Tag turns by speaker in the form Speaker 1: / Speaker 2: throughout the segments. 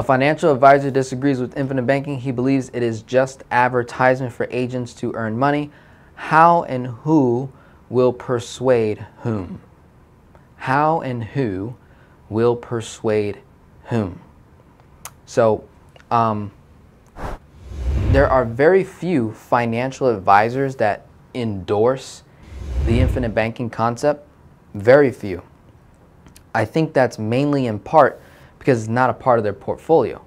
Speaker 1: A financial advisor disagrees with infinite banking. He believes it is just advertisement for agents to earn money. How and who will persuade whom? How and who will persuade whom? So, um, there are very few financial advisors that endorse the infinite banking concept. Very few. I think that's mainly in part because it's not a part of their portfolio.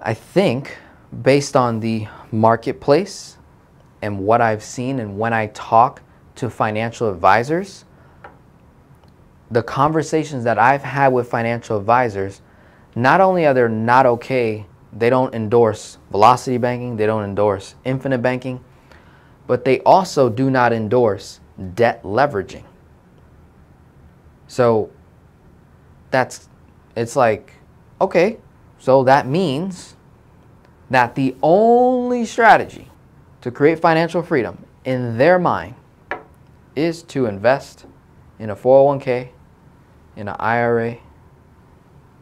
Speaker 1: I think based on the marketplace and what I've seen and when I talk to financial advisors, the conversations that I've had with financial advisors, not only are they not okay, they don't endorse velocity banking, they don't endorse infinite banking, but they also do not endorse debt leveraging. So that's, it's like, okay, so that means that the only strategy to create financial freedom in their mind is to invest in a 401k, in an IRA,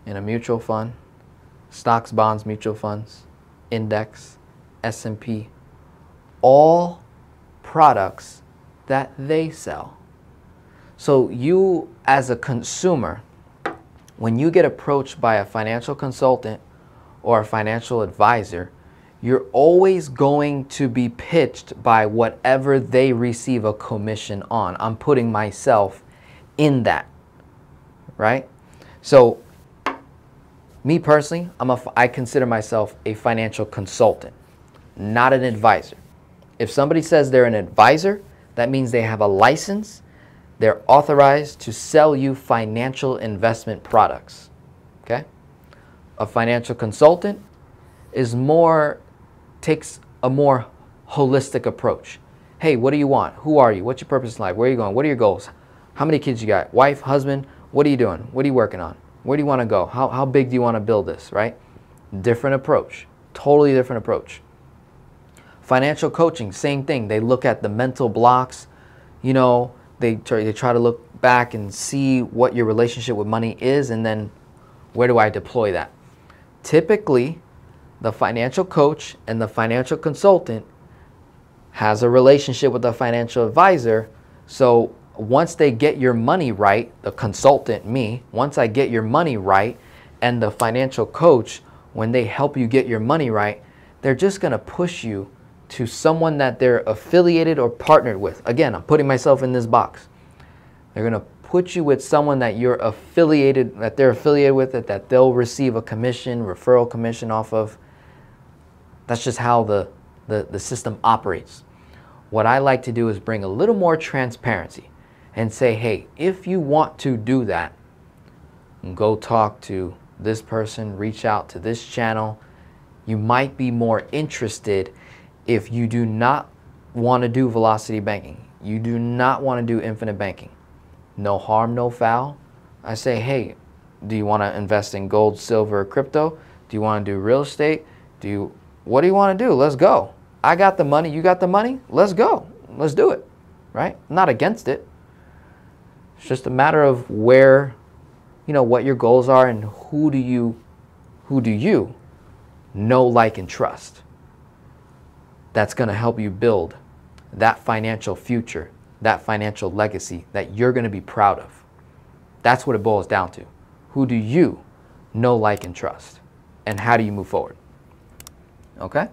Speaker 1: in a mutual fund, stocks, bonds, mutual funds, index, S&P, all products that they sell. So you as a consumer, when you get approached by a financial consultant or a financial advisor, you're always going to be pitched by whatever they receive a commission on. I'm putting myself in that, right? So me personally, I'm a, I consider myself a financial consultant, not an advisor. If somebody says they're an advisor, that means they have a license. They're authorized to sell you financial investment products. Okay? A financial consultant is more takes a more holistic approach. Hey, what do you want? Who are you? What's your purpose in life? Where are you going? What are your goals? How many kids you got? Wife, husband? What are you doing? What are you working on? Where do you want to go? How, how big do you want to build this, right? Different approach. Totally different approach. Financial coaching, same thing. They look at the mental blocks, you know, they try, they try to look back and see what your relationship with money is and then where do I deploy that? Typically, the financial coach and the financial consultant has a relationship with the financial advisor. So once they get your money right, the consultant, me, once I get your money right, and the financial coach, when they help you get your money right, they're just going to push you to someone that they're affiliated or partnered with. Again, I'm putting myself in this box. They're going to put you with someone that you're affiliated, that they're affiliated with, that, that they'll receive a commission, referral commission off of. That's just how the, the, the system operates. What I like to do is bring a little more transparency and say, hey, if you want to do that, go talk to this person, reach out to this channel. You might be more interested if you do not want to do velocity banking. You do not want to do infinite banking. No harm, no foul. I say, hey, do you want to invest in gold, silver, crypto? Do you want to do real estate? Do you what do you want to do? Let's go. I got the money, you got the money. Let's go. Let's do it. Right? I'm not against it. It's just a matter of where, you know, what your goals are and who do you, who do you know, like, and trust. That's going to help you build that financial future, that financial legacy that you're going to be proud of. That's what it boils down to. Who do you know, like, and trust? And how do you move forward? Okay?